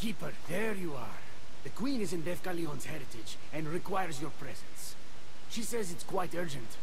Keeper, there you are. The Queen is in Defkalion's heritage and requires your presence. She says it's quite urgent.